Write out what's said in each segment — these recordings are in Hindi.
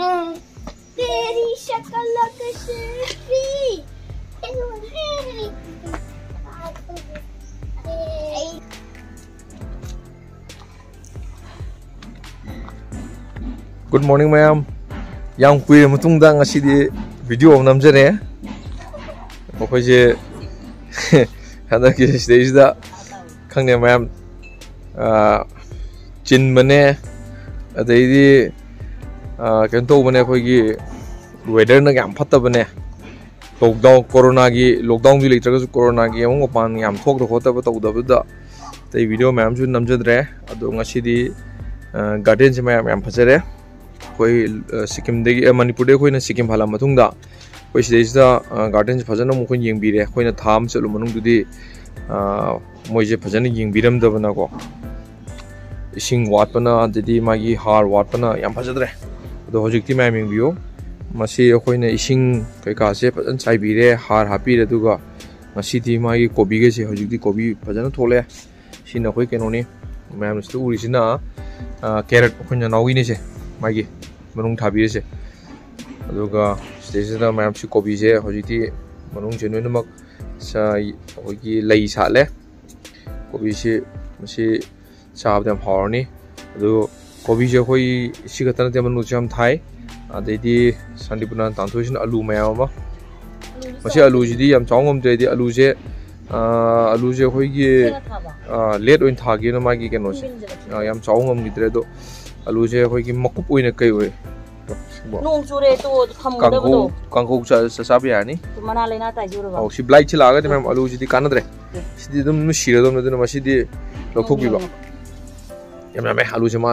तेरी शक्ल कशफी Good morning mayam. Yang kui mutung da ngasi di video om namjare. Pokoknya je hada ki stage da khang ne mayam chin mane adai di किंतु मैंने अखोगी वेदर ना याम फतबने लॉकडाउन कोरोना की लॉकडाउन भी लेटर कोरोना की अमुक पान याम थोक खोतब तौदबद तई वीडियो मैम जो नमजद्रे m j u n a m j u d re adu n g a s i garden से मैम याम फजरे कोई सिक्किम दे मणिपुर दे कोई ना सिक्किम हाला मतुंगदा कोई सिदेसदा गार्डन से फजन मुखो यंग बिरे कोई ना थाम चलो मनुंग दुदी मोइजे फजन यंग बिरम दबना को इसिंग वाटपना ददी मागी हार वाटपना याम फजद्रे ꯑꯗꯣ ꯍꯧꯖꯤꯛꯇꯤ ꯃꯌꯥꯝ ꯌꯦꯡꯕꯤꯌꯨ ꯃꯁꯤ ꯑꯩꯈꯣꯏꯅ ꯏꯁꯤꯡ ꯀꯩꯀꯥꯁꯦ ꯐꯖꯅ ꯆꯥꯏꯕꯤꯔꯦ ꯍꯥꯔ ꯍꯥꯞꯄꯤꯔꯦ ꯑꯗꯨꯒ ꯉꯁꯤꯗꯤ ꯃꯥꯒꯤ ꯀꯣꯕꯤꯒꯁꯦ ꯍꯧꯖꯤꯛꯇꯤ ꯀꯣꯕꯤ ꯐꯖꯅ ꯊꯣꯛꯂꯛꯑꯦ ꯁꯤꯅ ꯑꯩꯈꯣꯏ ꯀꯩꯅꯣꯅꯤ ꯃꯌꯥꯝꯅ ꯁꯤꯗ ꯎꯔꯤꯁꯤꯅ ꯀꯦꯔꯠ ꯑꯩꯈꯣꯏꯅ ꯅꯥꯎꯒꯤꯅꯤꯁꯦ ꯃꯥꯒꯤ ꯃꯅꯨꯡ ꯊꯥꯕꯤꯔꯤꯁꯦ ꯑꯗꯨꯒ ꯁꯤꯗꯩꯁꯤꯗ ꯃꯌꯥꯝꯁꯤ ꯀꯣꯕꯤꯁꯦ ꯍꯧꯖꯤꯛꯇꯤ ꯃꯅꯨꯡꯁꯦ ꯂꯣꯏꯅꯃꯛ ꯑꯩꯈꯣꯏꯒꯤ ꯂꯩ ꯁꯥꯠꯂꯦ ꯀꯣꯕꯤꯁꯤ ꯃꯁꯤ ꯆꯥꯕꯗ ꯌꯥꯝ ꯍꯥꯎꯔꯅꯤ ꯑꯗꯨ ꯀꯣꯕꯤꯁꯦ ꯑꯩꯈꯣꯏ ꯁꯤ ꯈꯛꯇ ꯅꯠꯇꯦ ꯃꯅꯨꯡꯁꯨ ꯌꯥꯝ ꯊꯥꯏ ꯑꯗꯩꯗꯤ ꯁꯥꯟꯇꯤꯄꯨꯔꯅ ꯇꯥꯟꯊꯣꯛꯏꯁꯤꯅ ꯑꯂꯨ ꯃꯌꯥꯝ ꯑꯃ ꯃꯁꯤ ꯑꯂꯨꯁꯤꯗꯤ ꯌꯥꯝ ꯆꯥꯎ ꯉꯝꯗ꯭ꯔꯦꯗꯤ ꯑꯂꯨꯁꯦ ꯑꯂꯨꯁꯦ ꯑꯩꯈꯣꯏꯒꯤ ꯂꯦꯠ ꯑꯣꯏꯅ ꯊꯥꯒꯦꯅ ꯃꯥꯒꯤ ꯀꯩꯅꯣꯁꯦ ꯌꯥꯝ ꯆꯥꯎ ꯉꯝꯈꯤꯗ꯭ꯔꯦ ꯑꯗꯣ ꯑꯂꯨꯁꯦ ꯑꯩꯈꯣꯏꯒꯤ ꯃꯀꯨꯞ ꯑꯣꯏꯅ ꯀꯩ ꯑꯣꯏ ꯅꯣꯡ ꯆꯨꯔꯦ ꯇꯣ ꯊꯝꯒꯗꯕꯗꯣ ꯀꯥꯡꯍꯧ ꯆꯥꯕ ꯌꯥꯔꯅꯤ ꯃꯅꯥ ꯂꯩꯅꯥ ꯇꯥꯏꯖꯨꯔꯕ ꯑꯧ ꯁꯤ ꯕ꯭ꯂꯥꯏꯠꯁꯤ ꯂꯥꯛꯑꯒꯗꯤ ꯃꯌꯥꯝ ꯑꯂꯨꯁꯤꯗꯤ ꯀꯥꯟꯅꯗ꯭ꯔꯦ ꯁꯤꯗꯤ ꯑꯗꯨꯝ ꯁꯤꯔꯗꯧꯅꯤ ꯑꯗꯨꯅ ꯃꯁꯤꯗꯤ ꯂꯧꯊꯣꯛꯄꯤꯕ ꯌꯥꯝ ꯌꯥꯝꯃꯦ ꯑꯂꯨꯁꯦ ꯃꯥ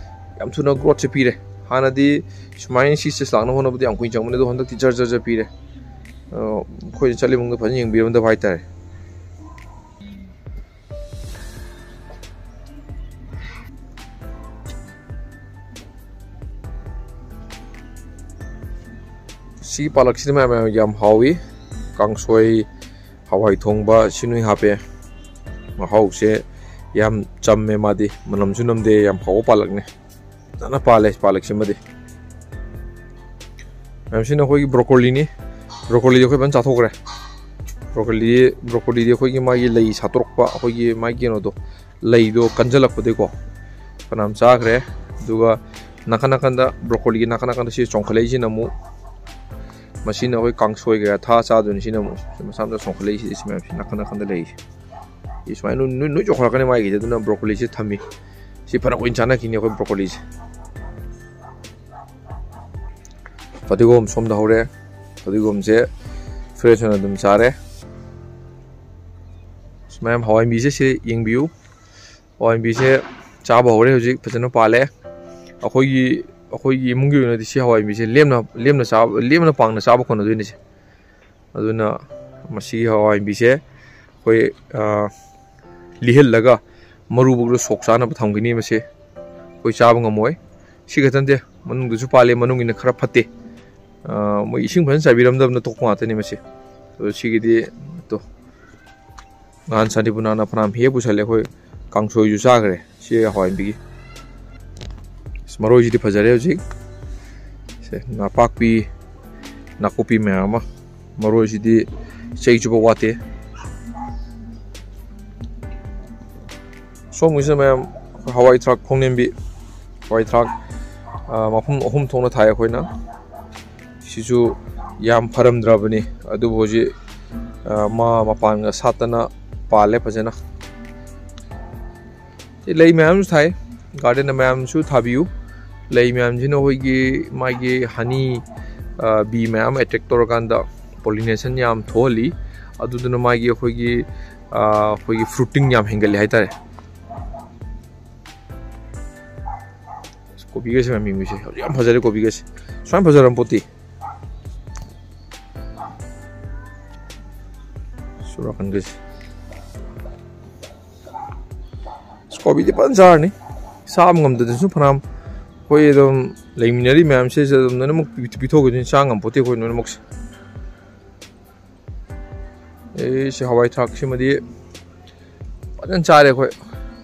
yam thuna growth che pire hana di smain si se slangna hona bodi angkui jangmane do handak ti jar jar jar pire khoi chali mung da phan yeng biram da bhai tar si palak si ma ma yam hawi kang soi hawai thong ba sinui hape ma hau se yam cham me ma di manam chunam de yam hawo palak ne ꯐꯖꯅ ꯄꯥꯜꯂꯦ ꯄꯥꯂꯛꯁꯤꯃꯗꯤ ꯃꯌꯥꯝꯁꯤꯅ ꯑꯩꯈꯣꯏꯒꯤ ꯕ꯭ꯔꯣꯀꯣꯂꯤꯅꯤ ꯕ꯭ꯔꯣꯀꯣꯂꯤꯗꯤ ꯑꯩꯈꯣꯏ ꯐꯖꯅ ꯆꯥꯊꯣꯛꯈ꯭ꯔꯦ ꯕ꯭ꯔꯣꯀꯣꯂꯤ ꯕ꯭ꯔꯣꯀꯣꯂꯤꯗꯤ ꯑꯩꯈꯣꯏꯒꯤ ꯃꯥꯒꯤ ꯂꯩ ꯁꯥꯠꯇꯣꯔꯛꯄ ꯑꯩꯈꯣꯏꯒꯤ ꯃꯥꯒꯤ ꯀꯩꯅꯣꯗꯣ ꯂꯩꯗꯣ ꯀꯟꯖꯜꯂꯛꯄꯗꯩꯀꯣ ꯐꯅꯌꯥꯝ ꯆꯥꯈ꯭ꯔꯦ ꯑꯗꯨꯒ ꯅꯥꯀꯟ ꯅꯥꯀꯟꯗ ꯕ꯭ꯔꯣꯀꯣꯂꯤꯒꯤ ꯅꯥꯀꯟ ꯅꯥꯀꯟꯗ ꯁꯤ ꯆꯣꯡꯈꯠꯂꯛꯏꯁꯤꯅ ꯑꯃꯨꯛ ꯃꯁꯤꯅ ꯑꯩꯈꯣꯏ ꯀꯥꯡꯁꯣꯏ ꯀꯌꯥ ꯊꯥ ꯆꯥꯗꯣꯏꯅꯤ ꯁꯤꯅ ꯑꯃꯨꯛ ꯃꯁꯥ ꯃꯁꯥ ꯆꯣꯡꯈꯠꯂꯛꯏꯁꯤ ꯁꯤ ꯃꯌꯥꯝꯁꯤ ꯅꯥꯀꯟ ꯅꯥꯀꯟꯗ ꯂꯩꯔꯤꯁꯦ ꯁꯤ ꯁꯨꯃꯥꯏꯅ ꯅꯣꯏ ꯅꯣꯏ ꯆꯣꯡꯈꯠꯂꯛꯀꯅꯤ ꯃꯥꯒꯤꯁꯦ ꯑꯗꯨꯅ ꯕ꯭ꯔꯣꯀꯣꯂꯤꯁꯤ ꯊꯝꯃꯤ ꯁꯤ ꯐꯅ ꯀꯨꯏꯅ ꯆꯥꯅꯈꯤꯅꯤ ꯑꯩꯈꯣꯏ ꯕ꯭ꯔꯣꯀꯣꯂꯤꯁꯦ ꯐꯗꯤꯒꯣꯝ ꯁꯣꯝꯗ ꯍꯧꯔꯦ ꯐꯗꯤꯒꯣꯝꯁꯦ ꯐ꯭ꯔꯦꯁ ꯑꯣꯏꯅ ꯑꯗꯨꯝ ꯆꯥꯔꯦ ꯃꯌꯥꯝ ꯍꯋꯥꯏꯟꯕꯤꯁꯦ ꯁꯤ ꯌꯦꯡꯕꯤꯌꯨ ꯍꯋꯥꯏꯟꯕꯤꯁꯦ ꯆꯥꯕ ꯍꯧꯔꯦ ꯍꯧꯖꯤꯛ ꯐꯖꯅ ꯄꯥꯜꯂꯦ ꯑꯩꯈꯣꯏꯒꯤ ꯑꯩꯈꯣꯏꯒꯤ ꯏꯃꯨꯡꯒꯤ ꯑꯣꯏꯅꯗꯤ ꯁꯤ ꯍꯋꯥꯏꯟꯕꯤꯁꯦ ꯂꯦꯝꯅ ꯂꯦꯝꯅ ꯆꯥꯕ ꯂꯦꯝꯅ ꯄꯥꯡꯅ ꯆꯥꯕ ꯀꯣꯟꯅꯗꯣꯏꯅꯤ ꯁꯦ ꯑꯗꯨꯅ ꯃꯁꯤꯒꯤ ꯍꯋꯥꯏꯟꯕꯤꯁꯦ ꯑꯩꯈꯣꯏ ꯂꯤꯍꯜꯂꯒ ꯃꯔꯨꯕꯧꯗ ꯁꯣꯛ ꯆꯥꯅꯕ ꯊꯝꯒꯅꯤ ꯃꯁꯤ ꯑꯩꯈꯣꯏ ꯆꯥꯕ ꯉꯝꯃꯣꯏ ꯁꯤ ꯈꯛꯇ ꯅꯠꯇꯦ ꯃꯅꯨꯡꯗꯁꯨ ꯄꯥꯜꯂꯦ ꯃꯅꯨꯡꯒꯤꯅ ꯈꯔ ꯐꯠꯇꯦ Uh, mo ising pansa biramdam na tukong ata ni masi to sige di to ngan sa di bunana panam hiya busale ko kang so yu sa gre si hoy bigi smaro ji di phajare ji se na pak pi na kopi me ama maro ji di sei ju wate so mo isa me hawai truck phongnem bi hawai truck mafum ohum thongna thaya khoina ꯁꯤꯁꯨ ꯌꯥꯝ ꯐꯔꯝꯗ꯭ꯔꯕꯅꯤ ꯑꯗꯨꯕꯨ ꯍꯧꯖꯤꯛ ꯃꯥ ꯃꯄꯥꯟꯒ ꯁꯥꯠꯇꯅ Suruhkan. Skobi di panjar nih. Saham ngam tuh jenisnya panam. Koi itu lemineri mem sih jadi itu nene mau bit bitho gitu jenis saham ngam poti koi nene mau. Eh si Hawaii track sih madie. Panjang cari koi.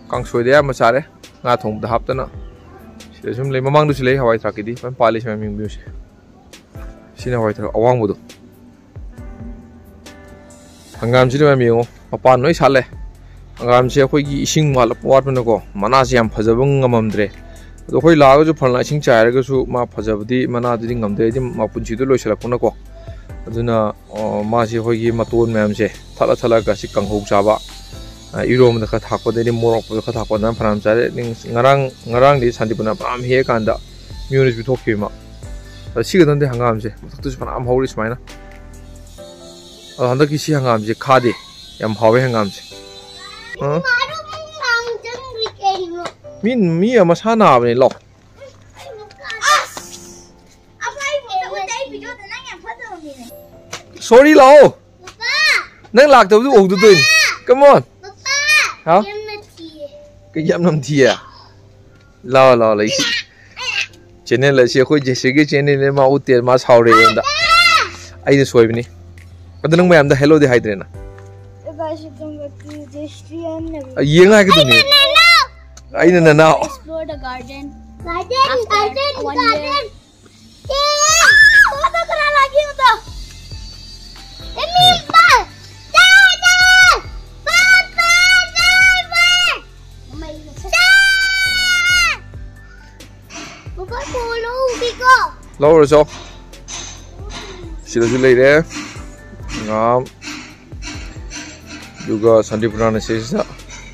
Kang suwe deh mas cari. Nggak thong udah hap tena. Si jenis lemamang tuh sih Hawaii track ini. Pan paling sih memang biasa. Si Hawaii track awang bodoh. hangam ji ma miyo papa noi sale hangam ji khoi gi ising ma lap wat na ko mana ji am paja bung ngam amdre do khoi la ju phalna sing cha ra su ma paja di mana di ngam de di ma punchi do loi sala kuna ko aduna ma ji khoi gi ma tuon ma am je thala thala ga si kang ho cha ba 이로움도 가 탁고더니 모락도 가 탁고난 바람 자리 나랑 나랑 리 산디분아 밤 해간다 뮤니스 비토키마 시그던데 한가함제 덕도지 바람 하울이 스마이나 ꯍꯟꯗꯛꯀꯤ ꯁꯤ ꯍꯪꯒꯥꯝꯁꯦ ꯈꯥꯗꯦ ꯌꯥꯝ ꯍꯥꯎꯋꯦ ꯍꯪꯒꯥꯝꯁꯦ ꯃꯤ ꯃꯤ ꯑꯃ ꯁꯥ ꯅꯥꯕꯅꯦ ꯂꯥꯎ ꯁꯣꯔꯤ ꯂꯥꯛꯑꯣ ꯅꯪ ꯂꯥꯛꯇꯕꯗꯨ ꯎꯍꯧꯗꯣꯏꯅꯤ ꯀꯃꯣꯟ ꯍꯥ ꯀꯩ ꯌꯥꯝ ꯅꯝꯊꯤꯌꯦ ꯂꯥꯛꯑꯣ ꯂꯥꯛꯑꯣ ꯂꯩ ꯆꯦꯅꯦꯜ ꯑꯁꯤ ꯑꯩꯈꯣꯏ ꯖꯦꯁꯤꯒꯤ ꯆꯦꯅꯦꯜꯅꯦ ꯃꯥ ꯎꯠꯇꯦ ꯃꯥ ꯁꯥꯎꯔꯦ ꯑꯩꯉꯣꯟꯗ ꯑꯩꯅ ꯁꯣꯏꯕꯅꯤ ಅದನ್ನ ಒಮ್ಮೆ ಅಂದ ಹೆಲೋ ದಿ ಹಾಯ್ದ್ರೇನ ಏನ ಹಾಕಿದ್ದು ನೀವು ಐ ನನ್ನ ನಾವು lâu rồi sao chị đã lên đây ngam juga sandi punana sesa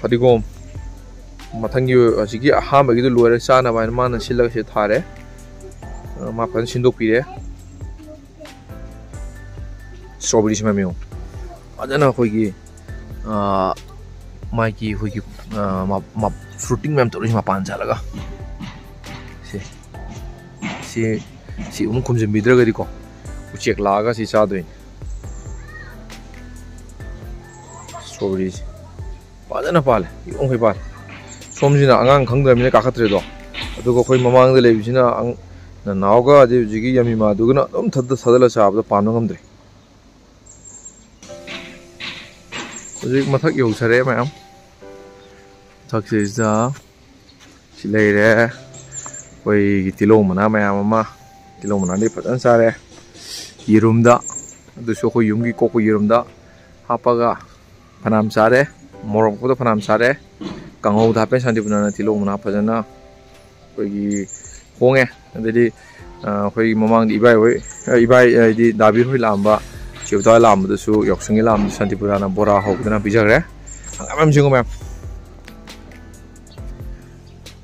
padigom mathangi asigi aham agi luare sa na ma man silag se thare ma pan sindu pire strawberry sma meo adana khoi gi a mai gi khoi gi ma ma fruiting mem to ri ma pan ja laga se se se um khum je midra gari ko check लागा सी cha 소브리지 완전 빨래. 이건 거의 빨래. 솜씨는 안강 강도라면 깎아들여도. 그리고 거의 마망들 레비시나 안 나오가 아주 유지기 야미마 누구나. 너무 더더 사들러 잡도 반응 감들 어제 뭐 마탁 용차래 마음 탁시자. 실례래. 거의 딜로 만나 마음 마. 딜로 만나니 파전 사래 이름다. 도 쇼코 용기 꼬고 이름다. 아빠가 फनाम सारे मोरंग को तो फनाम सारे कंगो धापे शांति पुनना तिलो मना फजना कोई होंगे अदि अखोई ममांग इबाई होई इबाई अदि दाबी होई लांबा चिवता लांब दसु यक्षंग लांब शांति पुराना बोरा होगदना बिजगरे हंगाम जिंगो मैम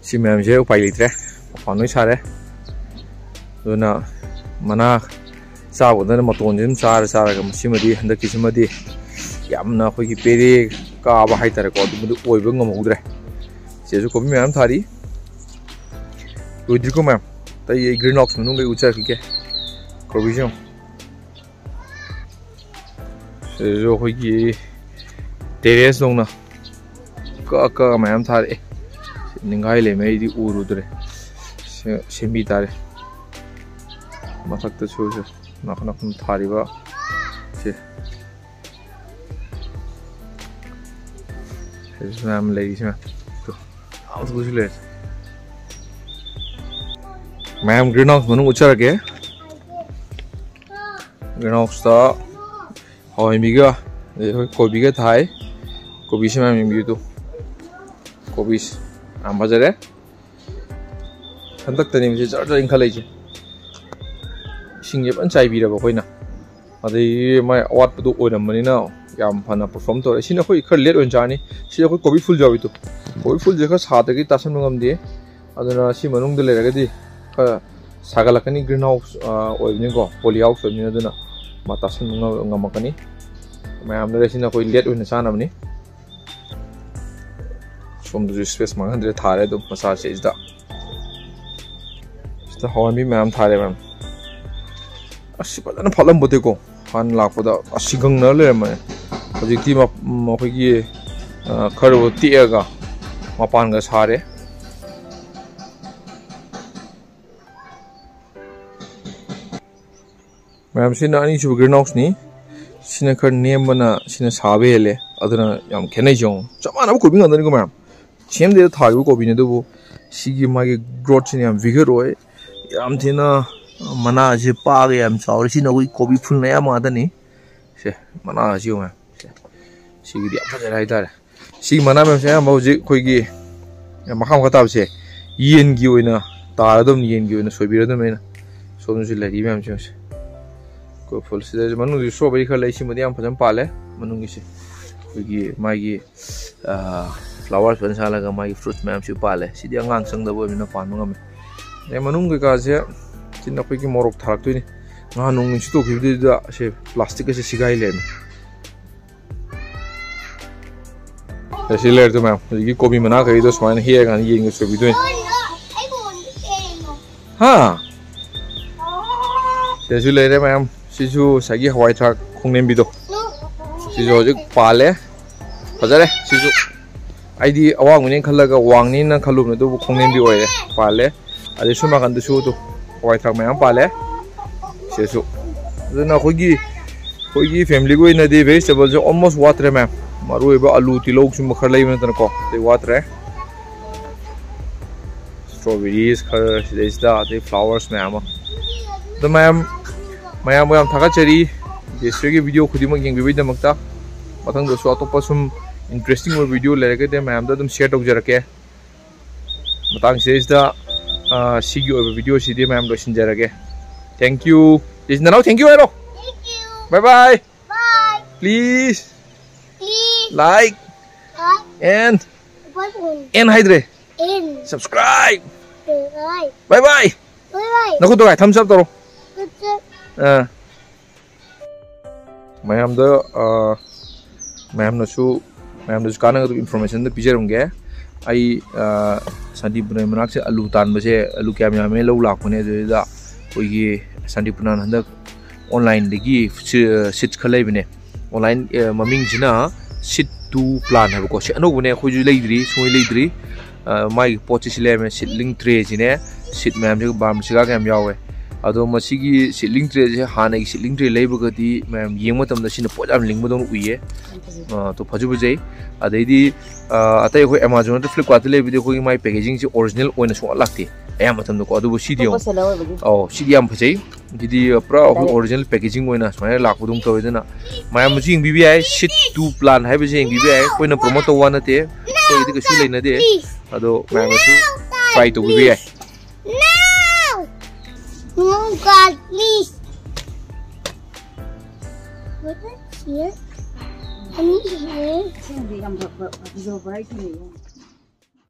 सी मैम जे उपाय लित्रे पानो सारे दोना मना चाबदना मतोन जिम चार चार गम सिमदी हंदकी सिमदी yamna khoi pere ka ba hai tar ko dum oi bang ngam udre se jo ko mem thari to idri ko mem ta ye green ox nu ngai ucha ki ke ko bi jo se jo khoi ki terrace dong na ka ka mem thari ningai le mai di uru udre se se mi tare masak ta chu jo nak nak thari ba Mam ladiesima. आवाज़ पूछ ले मैम ग्रीन हाउस मनु उच्चा रखे ग्रीन हाउस था हवाई बीघा देखो कोबी का था कोबी से मैम बीघी तो कोबी आम बाज़ार है हंतक तनी मुझे चार चार इंखा ले जी सिंगे पन चाय बीरा बकोई ना अरे मैं अवार्ड पर तो ओरम बनी ना परफॉर्म तौर इसी अखोई खर लेट होने कॉबी फुल जाओ कॉबी फुल खर सागे तासमे मनगदी खर सागल ग्रीन हाउस होनेको पोली हाउस होने तासमकनी मैम अखोई लेट होने चानेबी सोमदू स्पेस मांगे थारे मचाद हवा भी मैम थारे मैम अच्छी फलम बोते को फान लापद अगर लेमें हान मपानगा सारे मैम से नानी चुब ग्रीन हाउस खर नेम बना सिना साबे हेले अदना याम खेनै जों चमाना को बिंग अंदर को मैम सेम दे थागो को बिने दबो सिगी मागे ग्रोथ सिने याम विगर थिना मना फुल नया मादनी से मैम हाइतारे सिगी मना मैम से हम हौजी खोइगी मखाम खताब से येन गी ओइना तारदम येन गी ओइना सोबिरदम मेना सोमसु लरी मैम से को फुल से मनु जो स्ट्रॉबेरी खर लेसी मदि याम फजन पाले मनु गिसे कोगी मागी फ्लावर्स ऐसी लेट तो मैम जी कोबी मना करी तो समान ही है गाने ये इंग्लिश कोबी तो हाँ। ऐसी लेट है। मैम शिशु सागी हवाई था खूंगने भी तो। शिशु जो पाले पता है शिशु आई दी अवांग मुझे खल लगा वांग नहीं ना खलू में तो खूंगने भी हुए है पाले अरे शुरू में कंधे शुरू तो हवाई था मैम पाले शिशु तो ना कोई कोई फैमिली को ही नदी वेजिटेबल जो ऑलमोस्ट वाटर है ma'am. Strawberries khar is da the flowers ma'am the ma'am ma'am ma'am थागचरी देशगे वीडियो खुदिमक येंबिबैदमक्ता मथंगदसु अतोप्पा सुम इंटरेस्टिंग वीडियो लेरगदे मैम शेयर तौजरके वीडियो सिदे ma'am लोसिनजरगे thank you is now thank you हेरो bye bye please like and and hydre subscribe. bye bye. Naku to thumbs up toro ma'am ma'am ma'am काना इन्फॉर्मेशन पीजरगे आई से आलू तान से आलू क्या मैं लौ लापने संदीपुर हंक ऑनलाइन सीट खलेबने ऑनलाइन ममिंगना सीट सुई लेद्री माई पोचे से seedling tray seed ma'am से बाम सिगा अदो मसीगी सिलिंग ट्रे से हाने की सिलिंग ट्रे लेबगदी मैम येंग मतम द सिन पोज आम लिंग उइए तो फजु बजै अदैदी अतै तो फ्लिपकार्ट लेबदि को माय पैकेजिंग ओरिजिनल ओइन सो लाक्ति अया मतम को अदु सिडियो औ सिडि आम फजै पैकेजिंग ओइन सो लाकदुम तो वेदना मैम मुझे इंग बीबीआई सिट टू प्लान है बजे इंग बीबीआई कोइना प्रमोट तो वा नते कोइ दिक सु लेना दे अदो मैम सु ट्राई तो बीबीआई Oh God, please. What is here? Any here? Hindi ang variety